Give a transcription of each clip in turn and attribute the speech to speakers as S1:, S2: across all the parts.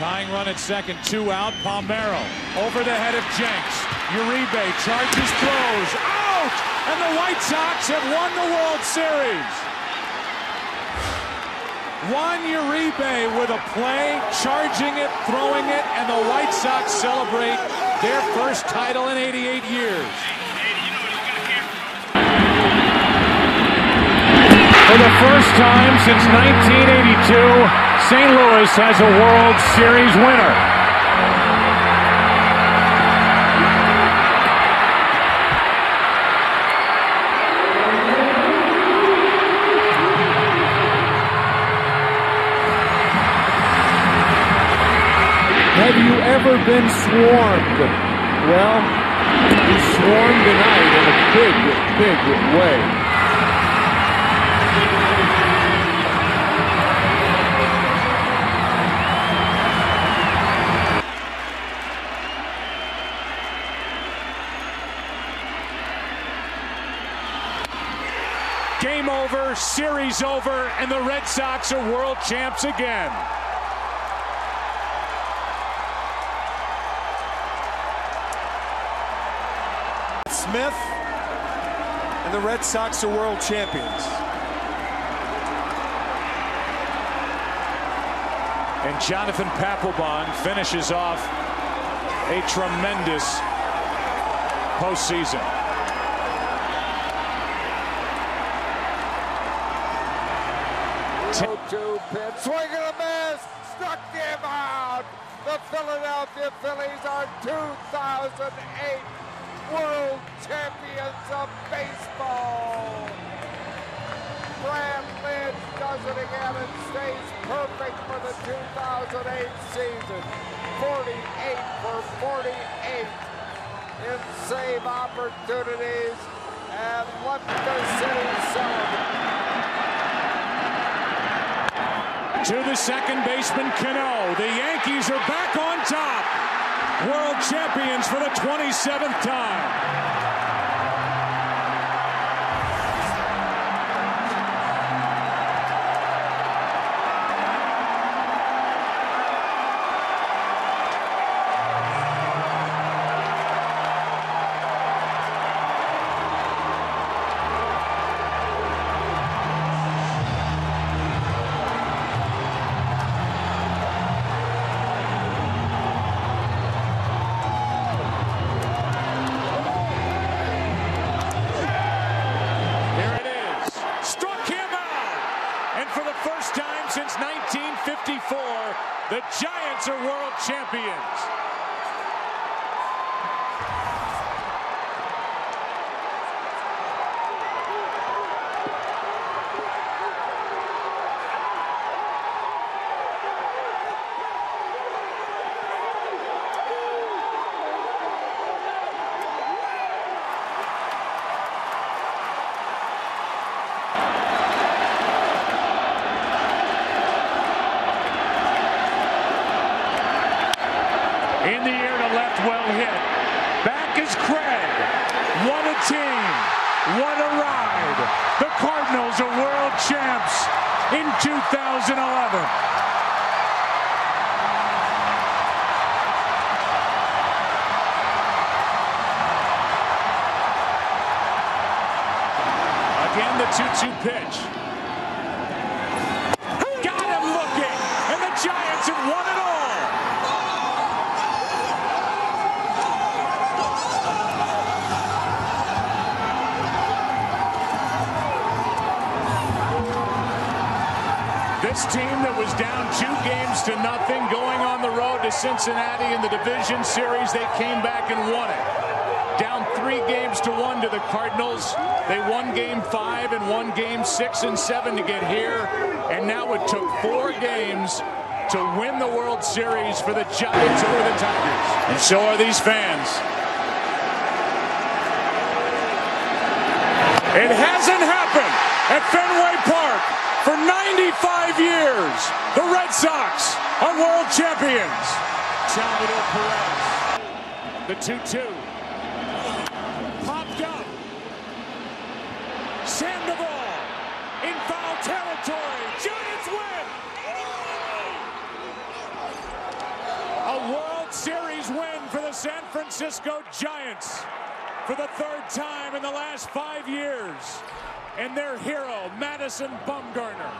S1: Tying run at second, two out. Palmeiro over the head of Jenks. Uribe charges, throws, out! And the White Sox have won the World Series. Juan Uribe with a play, charging it, throwing it, and the White Sox celebrate their first title in 88 years. For the first time since 1982, St. Louis has a World Series winner.
S2: Have you ever been swarmed? Well, you swarmed tonight in a big, big way.
S1: Game over, series over, and the Red Sox are world champs again.
S3: Smith and the Red Sox are world champions.
S1: And Jonathan Papelbon finishes off a tremendous postseason.
S4: Two pitch, swing and a miss, struck him out. The Philadelphia Phillies are 2008 World Champions of Baseball. Brad Lidge does it again and stays perfect for the 2008 season. 48 for 48 in save opportunities and Lefter City celebrates.
S1: To the second baseman, Cano. The Yankees are back on top. World champions for the 27th time. Are world champions. In the air to left, well hit. Back is Craig. What a team. What a ride. The Cardinals are world champs in 2011. Again, the 2-2 pitch. This team that was down two games to nothing going on the road to Cincinnati in the division series, they came back and won it. Down three games to one to the Cardinals. They won game five and won game six and seven to get here. And now it took four games to win the World Series for the Giants over the Tigers. And so are these fans. It hasn't happened at Fenway Park for 95 years. The Red Sox are world champions. Salvador Perez. The 2-2. Popped up. Sandoval in foul territory. Giants win. A World Series win for the San Francisco Giants for the third time in the last five years. And their hero, Madison Bumgarner.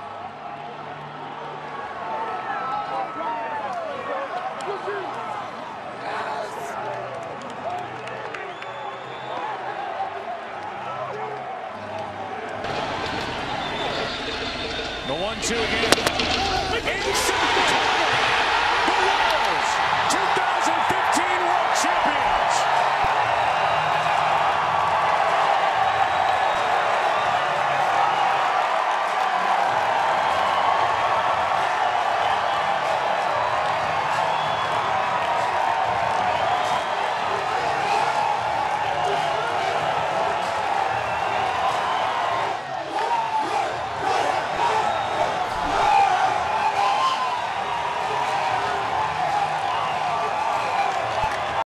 S1: The one-two again.